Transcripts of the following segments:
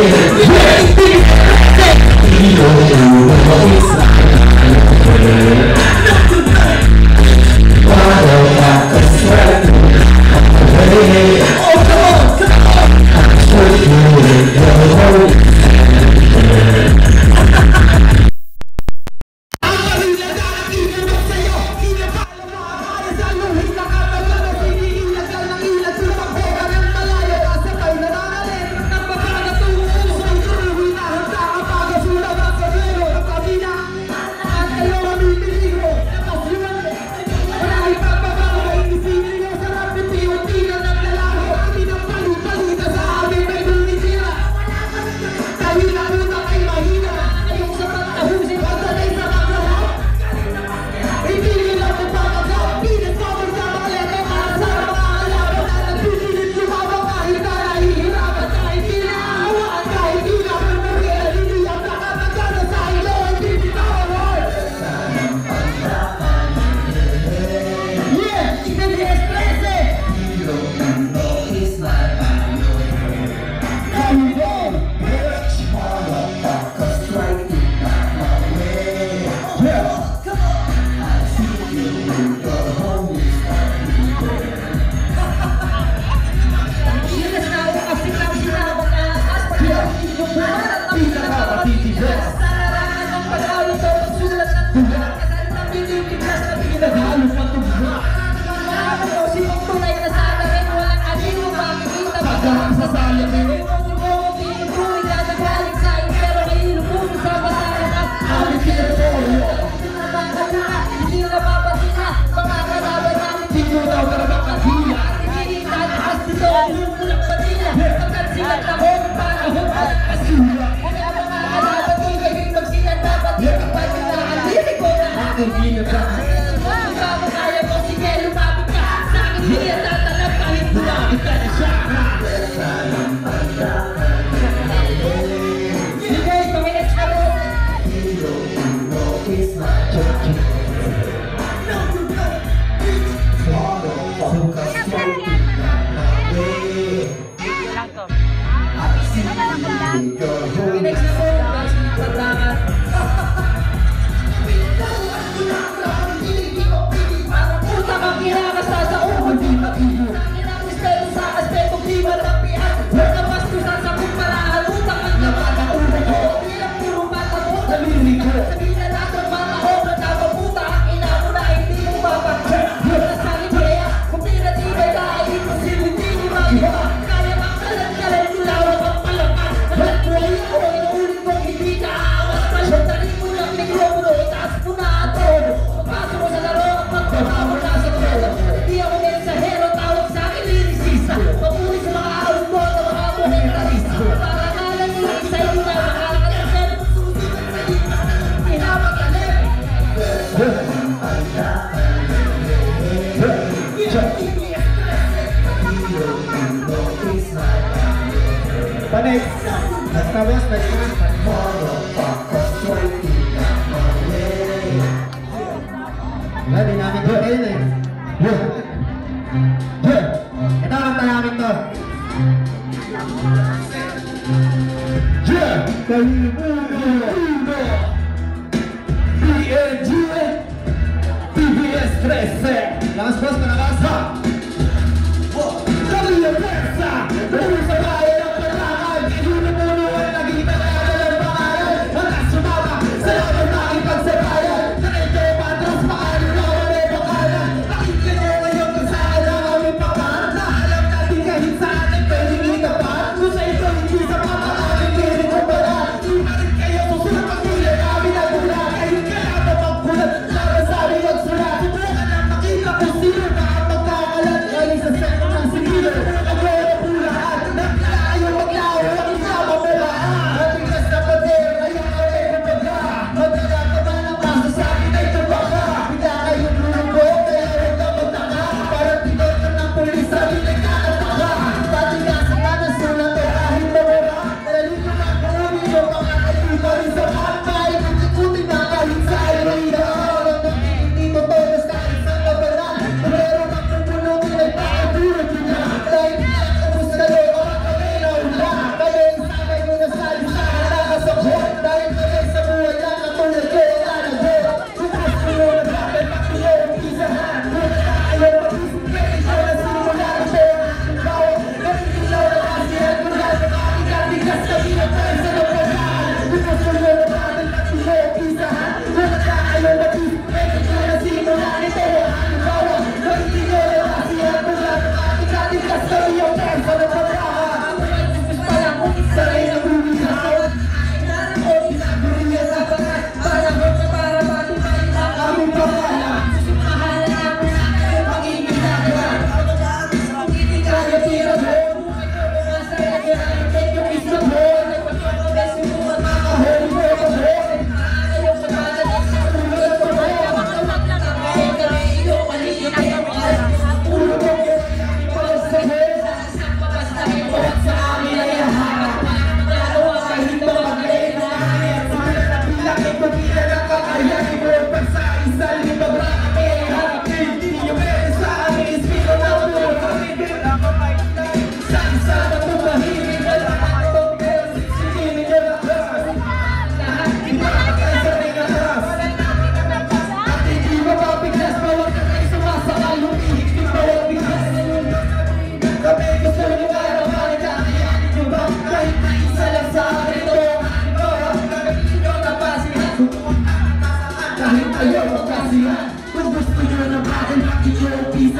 Аминь. Holy go. Esta vez me cantan motherfuckers breaking down my way. Let me namin good evening. Yeah. Yeah. Ito ang kanta namin to. Yeah. BNG. BS 13. Lamas boss, panabas. Nothing I control, peace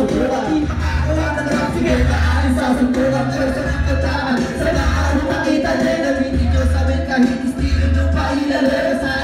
sumurap Wala na lang sige maalis sa sumurap Pero sa nakataan Sana araw makita din Nabitin nyo sa amin kahit istilo nung pailalim Sa